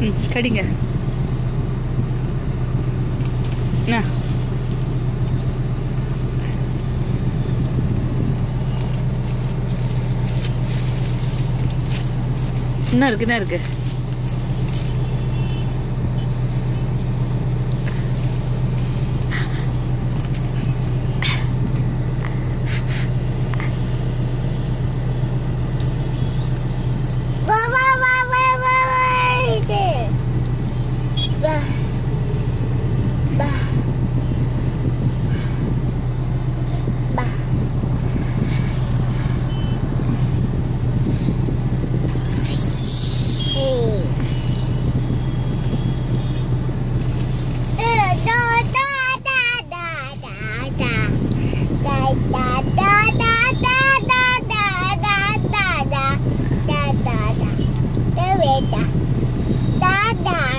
ம் கடிங்க. என்ன இருக்கு என்ன இருக்கு. Dada. Dada.